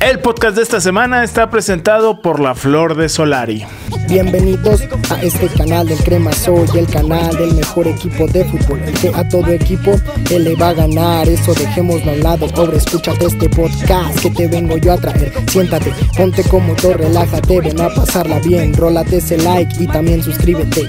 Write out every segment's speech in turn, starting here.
El podcast de esta semana está presentado por La Flor de Solari. Bienvenidos a este canal del Crema Soy, el canal del mejor equipo de fútbol. El que a todo equipo él le va a ganar. Eso dejémoslo a un lado, pobre. Escúchate este podcast que te vengo yo a traer. Siéntate, ponte cómodo, relájate, ven a pasarla bien. Rólate ese like y también suscríbete.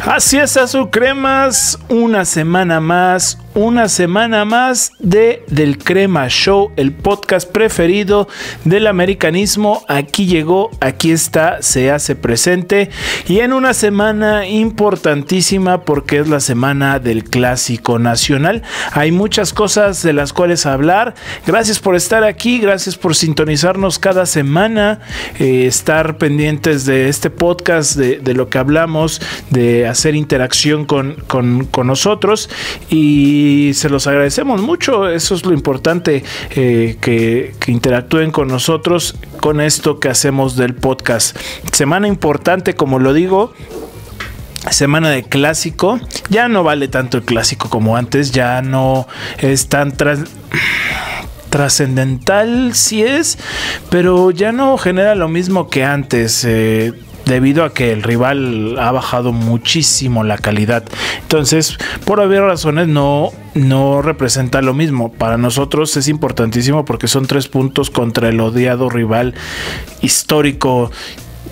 Así es, Azul Cremas, una semana más, una semana más de Del Crema Show, el podcast preferido del americanismo. Aquí llegó, aquí está, se hace presente y en una semana importantísima porque es la semana del Clásico Nacional. Hay muchas cosas de las cuales hablar. Gracias por estar aquí, gracias por sintonizarnos cada semana, eh, estar pendientes de este podcast, de, de, lo que hablamos, de hacer interacción con, con, con nosotros y y se los agradecemos mucho. Eso es lo importante, eh, que, interactúen con nosotros con esto que hacemos del podcast. Semana importante, como lo digo. Semana de clásico. Ya no vale tanto el clásico como antes. Ya no es tan trascendental, si es, pero ya no genera lo mismo que antes. Eh, debido a que el rival ha bajado muchísimo la calidad. Entonces, por haber razones, no, no representa lo mismo. Para nosotros es importantísimo porque son tres puntos contra el odiado rival histórico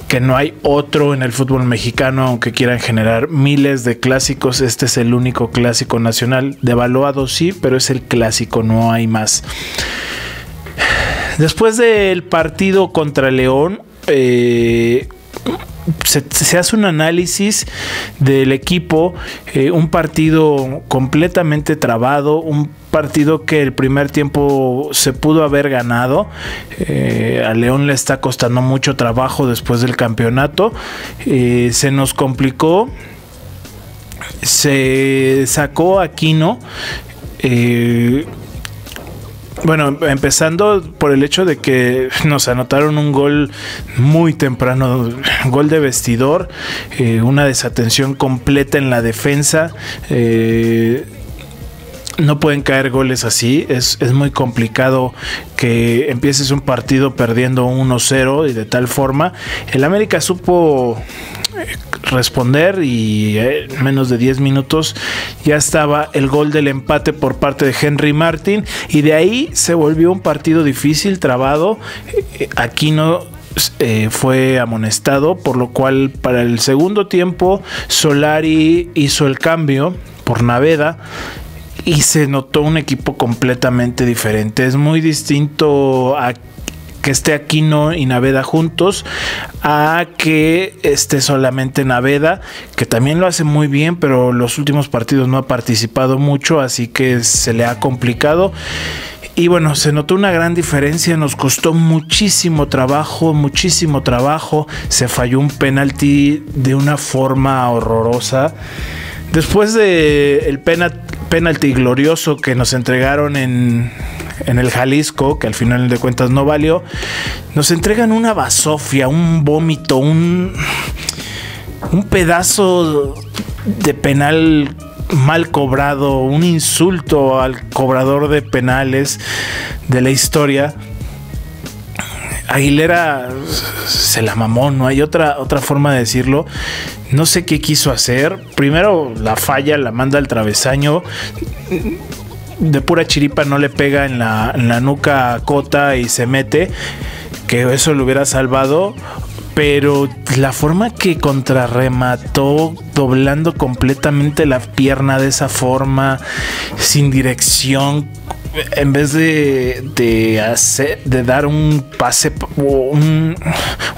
que no hay otro en el fútbol mexicano, aunque quieran generar miles de clásicos. Este es el único clásico nacional. Devaluado sí, pero es el clásico, no hay más. Después del partido contra León, eh, se, hace un análisis del equipo, eh, un partido completamente trabado, un partido que el primer tiempo se pudo haber ganado. Eh, a León le está costando mucho trabajo después del campeonato. Eh, se nos complicó. Se sacó Aquino. Eh, bueno, empezando por el hecho de que nos anotaron un gol muy temprano, gol de vestidor, eh, una desatención completa en la defensa. Eh, no pueden caer goles así, es, es, muy complicado que empieces un partido perdiendo 1-0 y de tal forma. El América supo responder y en menos de 10 minutos ya estaba el gol del empate por parte de Henry Martin y de ahí se volvió un partido difícil, trabado. Aquino eh, fue amonestado, por lo cual para el segundo tiempo Solari hizo el cambio por Naveda y se notó un equipo completamente diferente. Es muy distinto a que esté Aquino y Naveda juntos a que esté solamente Naveda, que también lo hace muy bien, pero los últimos partidos no ha participado mucho, así que se le ha complicado. Y bueno, se notó una gran diferencia, nos costó muchísimo trabajo, muchísimo trabajo, se falló un penalti de una forma horrorosa. Después de el penalti glorioso que nos entregaron en, en el Jalisco, que al final de cuentas no valió, nos entregan una basofia, un vómito, un, un pedazo de penal mal cobrado, un insulto al cobrador de penales de la historia. Aguilera se la mamó, no hay otra, otra forma de decirlo. No sé qué quiso hacer. Primero la falla, la manda al travesaño de pura chiripa no le pega en la, en la nuca a Cota y se mete, que eso lo hubiera salvado. Pero la forma que contrarremató, doblando completamente la pierna de esa forma, sin dirección, en vez de, de, hacer, de dar un pase o un,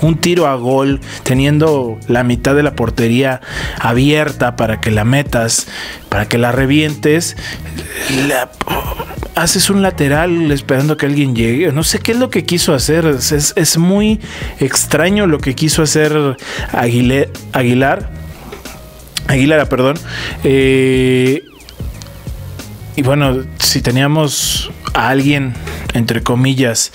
un, tiro a gol, teniendo la mitad de la portería abierta para que la metas, para que la revientes, haces un lateral esperando que alguien llegue. No sé qué es lo que quiso hacer. Es, es muy extraño lo que quiso hacer Aguilar. Aguilar, Aguilar perdón. Eh, y bueno, si teníamos a alguien, entre comillas,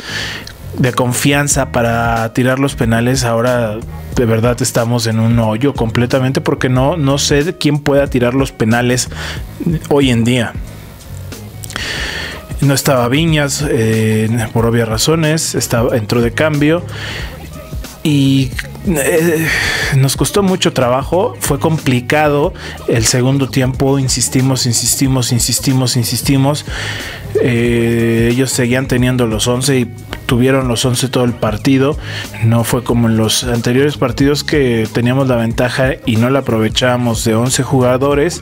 de confianza para tirar los penales, ahora de verdad estamos en un hoyo completamente porque no, no sé quién pueda tirar los penales hoy en día. No estaba Viñas eh, por obvias razones, estaba, entró de cambio y eh, nos costó mucho trabajo, fue complicado el segundo tiempo, insistimos, insistimos, insistimos, insistimos. Eh, ellos seguían teniendo los 11 y tuvieron los 11 todo el partido. No fue como en los anteriores partidos que teníamos la ventaja y no la aprovechábamos de 11 jugadores.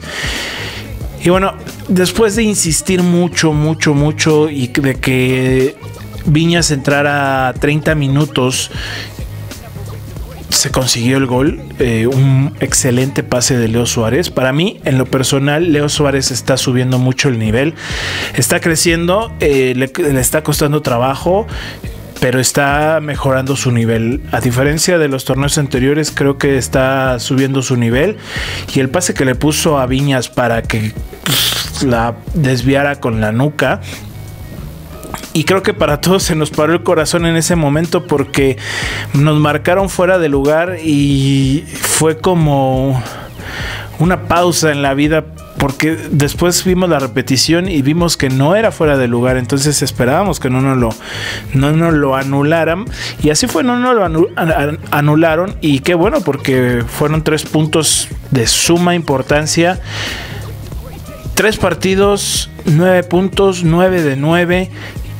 Y bueno, después de insistir mucho, mucho, mucho y de que Viñas entrara 30 minutos se consiguió el gol, eh, un excelente pase de Leo Suárez. Para mí, en lo personal, Leo Suárez está subiendo mucho el nivel, está creciendo, eh, le, está costando trabajo pero está mejorando su nivel. A diferencia de los torneos anteriores, creo que está subiendo su nivel. Y el pase que le puso a Viñas para que la desviara con la nuca y creo que para todos se nos paró el corazón en ese momento porque nos marcaron fuera de lugar y fue como una pausa en la vida porque después vimos la repetición y vimos que no era fuera de lugar, entonces esperábamos que no nos lo, no nos lo anularan. Y así fue, no nos lo anularon. Y qué bueno porque fueron tres puntos de suma importancia. Tres partidos, nueve puntos, nueve de nueve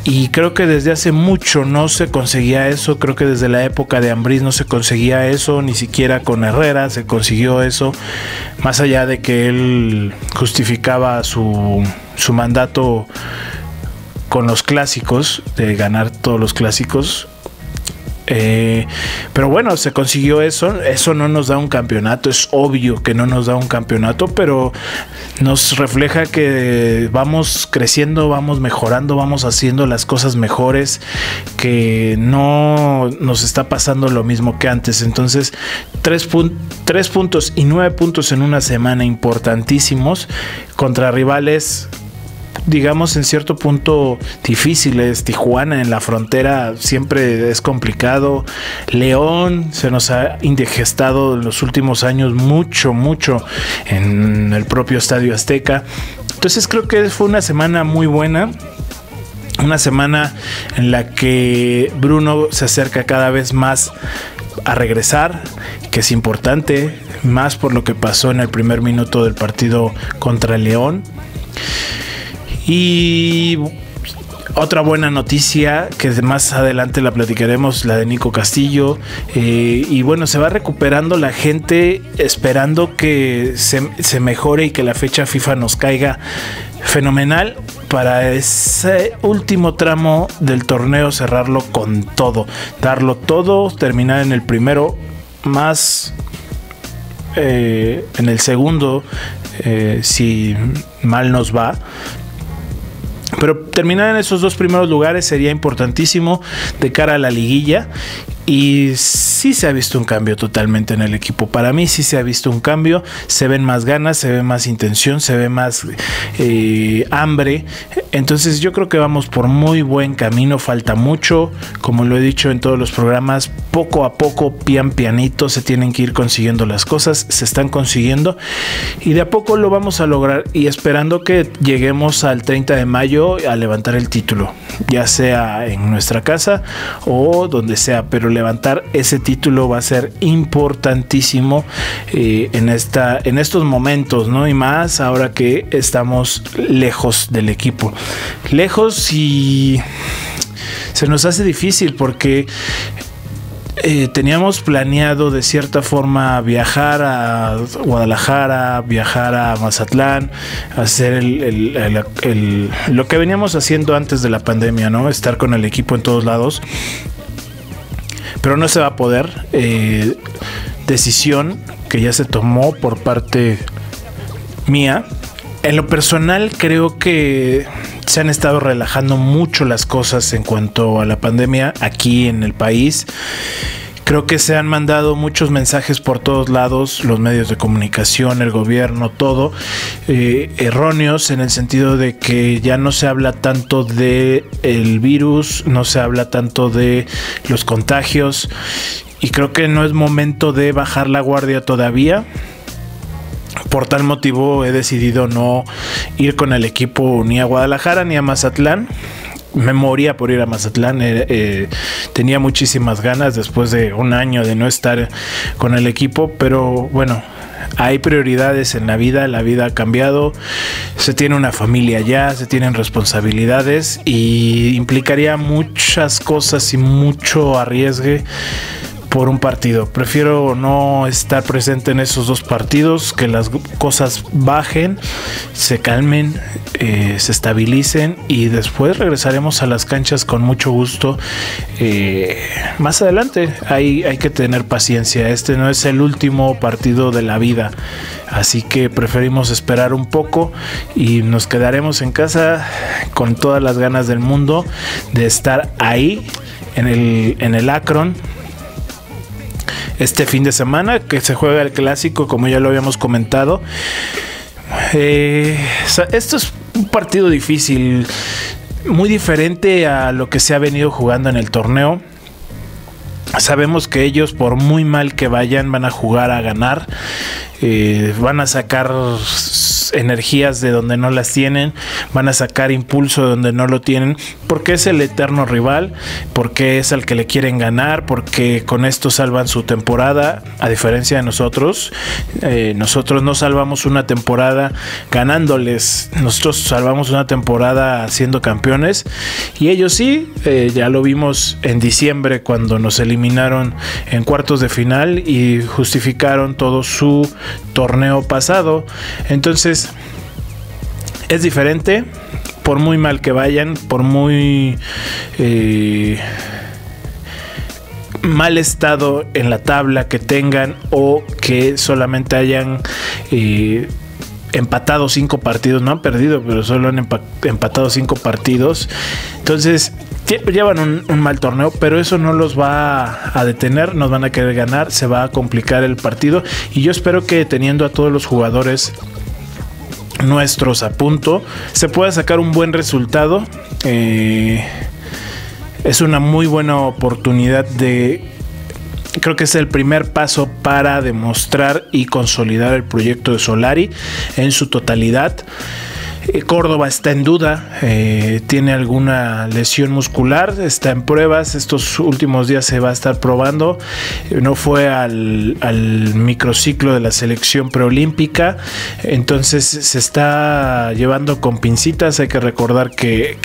y creo que desde hace mucho no se conseguía eso. Creo que desde la época de Ambriz no se conseguía eso, ni siquiera con Herrera se consiguió eso. Más allá de que él justificaba su, su mandato con los clásicos, de ganar todos los clásicos, eh, pero bueno, se consiguió eso. Eso no nos da un campeonato. Es obvio que no nos da un campeonato, pero nos refleja que vamos creciendo, vamos mejorando, vamos haciendo las cosas mejores, que no nos está pasando lo mismo que antes. Entonces, tres, tres puntos y nueve puntos en una semana importantísimos contra rivales digamos, en cierto punto difíciles. Tijuana en la frontera siempre es complicado. León se nos ha indigestado en los últimos años mucho, mucho en el propio Estadio Azteca. Entonces creo que fue una semana muy buena. Una semana en la que Bruno se acerca cada vez más a regresar, que es importante, más por lo que pasó en el primer minuto del partido contra León. Y otra buena noticia que más adelante la platicaremos, la de Nico Castillo. Eh, y bueno, se va recuperando la gente esperando que se, mejore y que la fecha FIFA nos caiga fenomenal para ese último tramo del torneo cerrarlo con todo, darlo todo, terminar en el primero más eh, en el segundo eh, si mal nos va pero terminar en esos dos primeros lugares sería importantísimo de cara a la liguilla y sí se ha visto un cambio totalmente en el equipo. Para mí sí se ha visto un cambio. Se ven más ganas, se ve más intención, se ve más eh, hambre. Entonces yo creo que vamos por muy buen camino. Falta mucho. Como lo he dicho en todos los programas, poco a poco, pian pianito, se tienen que ir consiguiendo las cosas. Se están consiguiendo. Y de a poco lo vamos a lograr. Y esperando que lleguemos al 30 de mayo a levantar el título. Ya sea en nuestra casa o donde sea. Pero levantar ese título va a ser importantísimo eh, en, esta, en estos momentos, ¿no? Y más ahora que estamos lejos del equipo. Lejos y se nos hace difícil porque eh, teníamos planeado de cierta forma viajar a Guadalajara, viajar a Mazatlán, hacer lo que veníamos haciendo antes de la pandemia, ¿no? Estar con el equipo en todos lados pero no se va a poder. Eh, decisión que ya se tomó por parte mía. En lo personal creo que se han estado relajando mucho las cosas en cuanto a la pandemia aquí en el país. Creo que se han mandado muchos mensajes por todos lados, los medios de comunicación, el gobierno, todo, eh, erróneos en el sentido de que ya no se habla tanto de el virus, no se habla tanto de los contagios y creo que no es momento de bajar la guardia todavía. Por tal motivo he decidido no ir con el equipo ni a Guadalajara ni a Mazatlán me moría por ir a Mazatlán. Eh, eh, tenía muchísimas ganas después de un año de no estar con el equipo, pero bueno. Hay prioridades en la vida, la vida ha cambiado, se tiene una familia ya, se tienen responsabilidades y implicaría muchas cosas y mucho arriesgue por un partido. Prefiero no estar presente en esos dos partidos, que las cosas bajen, se calmen, eh, se estabilicen y después regresaremos a las canchas con mucho gusto. Eh, más adelante hay, hay que tener paciencia. Este no es el último partido de la vida. Así que preferimos esperar un poco y nos quedaremos en casa con todas las ganas del mundo de estar ahí en el, en el Akron este fin de semana que se juega el clásico como ya lo habíamos comentado. Eh, esto es un partido difícil, muy diferente a lo que se ha venido jugando en el torneo. Sabemos que ellos, por muy mal que vayan, van a jugar a ganar. Eh, van a sacar energías de donde no las tienen, van a sacar impulso de donde no lo tienen, porque es el eterno rival, porque es al que le quieren ganar, porque con esto salvan su temporada, a diferencia de nosotros. Eh, nosotros no salvamos una temporada ganándoles, nosotros salvamos una temporada siendo campeones y ellos sí, eh, ya lo vimos en diciembre cuando nos eliminaron en cuartos de final y justificaron todo su torneo pasado. Entonces, es diferente, por muy mal que vayan, por muy eh, mal estado en la tabla que tengan o que solamente hayan eh, empatado cinco partidos, no han perdido, pero solo han empatado cinco partidos. Entonces, llevan un, mal torneo, pero eso no los va a detener, nos van a querer ganar, se va a complicar el partido y yo espero que teniendo a todos los jugadores nuestros a punto, se pueda sacar un buen resultado. Eh, es una muy buena oportunidad de creo que es el primer paso para demostrar y consolidar el proyecto de Solari en su totalidad. Eh, Córdoba está en duda, eh, tiene alguna lesión muscular, está en pruebas, estos últimos días se va a estar probando, eh, no fue al, microciclo de la selección preolímpica, entonces se está llevando con pincitas, hay que recordar que,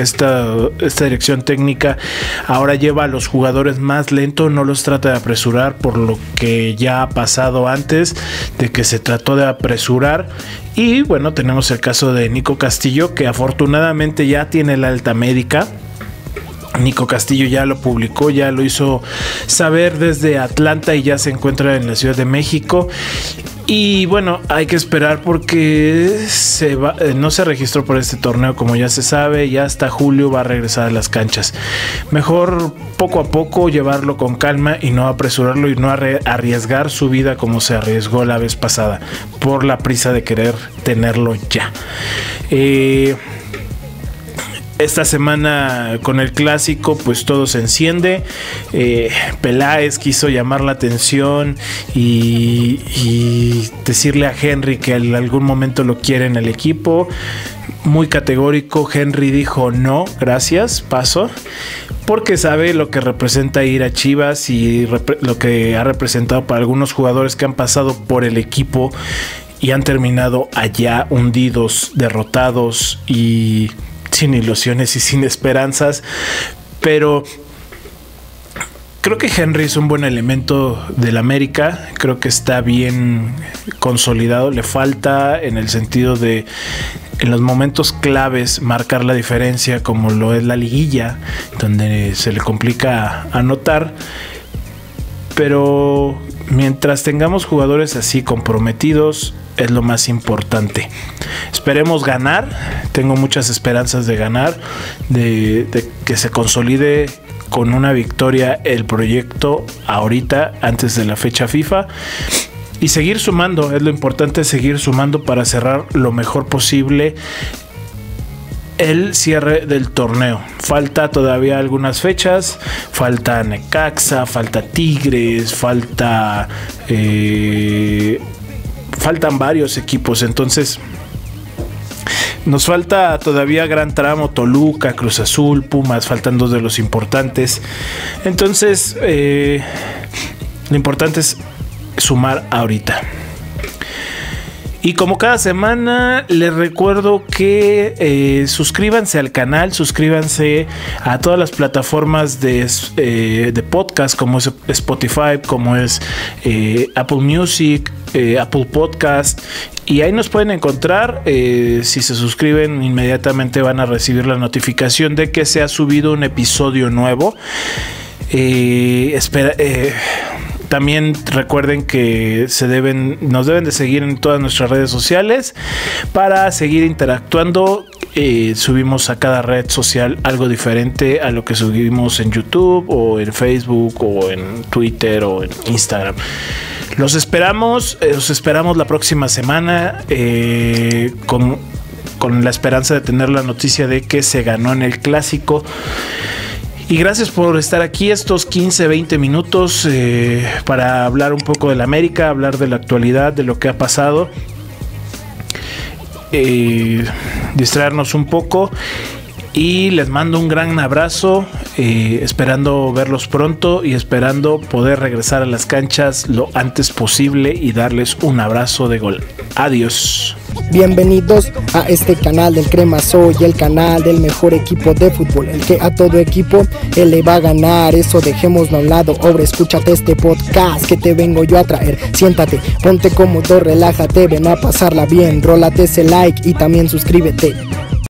esta, esta dirección técnica ahora lleva a los jugadores más lento, no los trata de apresurar por lo que ya ha pasado antes, de que se trató de apresurar y bueno, tenemos el caso de Nico Castillo, que afortunadamente ya tiene la alta médica. Nico Castillo ya lo publicó, ya lo hizo saber desde Atlanta y ya se encuentra en la Ciudad de México. Y bueno, hay que esperar porque eh, no se registró por este torneo, como ya se sabe, ya hasta julio va a regresar a las canchas. Mejor poco a poco llevarlo con calma y no apresurarlo y no arriesgar su vida como se arriesgó la vez pasada por la prisa de querer tenerlo ya. Eh, esta semana con el clásico, pues todo se enciende. Eh, Peláez quiso llamar la atención y, decirle a Henry que en algún momento lo quiere en el equipo. Muy categórico, Henry dijo no, gracias, paso porque sabe lo que representa ir a Chivas y lo que ha representado para algunos jugadores que han pasado por el equipo y han terminado allá hundidos, derrotados y sin ilusiones y sin esperanzas, pero creo que Henry es un buen elemento del América, creo que está bien consolidado, le falta en el sentido de en los momentos claves marcar la diferencia como lo es la liguilla, donde se le complica anotar, pero mientras tengamos jugadores así comprometidos, es lo más importante. Esperemos ganar, tengo muchas esperanzas de ganar, de, que se consolide con una victoria el proyecto ahorita, antes de la fecha FIFA. Y seguir sumando, es lo importante seguir sumando para cerrar lo mejor posible el cierre del torneo. Falta todavía algunas fechas, falta Necaxa, falta Tigres, falta... Eh, faltan varios equipos, entonces nos falta todavía gran tramo, Toluca, Cruz Azul, Pumas, faltan dos de los importantes. Entonces, eh, lo importante es sumar ahorita. Y como cada semana, les recuerdo que eh, suscríbanse al canal, suscríbanse a todas las plataformas de, eh, de podcast, como es Spotify, como es Apple Music, Apple Podcast. Y ahí nos pueden encontrar. si se suscriben, inmediatamente van a recibir la notificación de que se ha subido un episodio nuevo. espera también recuerden que se deben, nos deben de seguir en todas nuestras redes sociales para seguir interactuando. Eh, subimos a cada red social algo diferente a lo que subimos en YouTube o en Facebook o en Twitter o en Instagram. Los esperamos, eh, los esperamos la próxima semana eh, con, con la esperanza de tener la noticia de que se ganó en el clásico. Y gracias por estar aquí estos 15, 20 minutos eh, para hablar un poco de la América, hablar de la actualidad, de lo que ha pasado. Distraernos un poco y les mando un gran abrazo, eh, esperando verlos pronto y esperando poder regresar a las canchas lo antes posible y darles un abrazo de gol. Adiós. Bienvenidos a este canal del Crema Soy, el canal del mejor equipo de fútbol, el que a todo equipo él le va a ganar. Eso dejémoslo a un lado. Ahora escúchate este podcast que te vengo yo a traer. Siéntate, ponte cómodo, relájate, ven a pasarla bien. Rólate ese like y también suscríbete.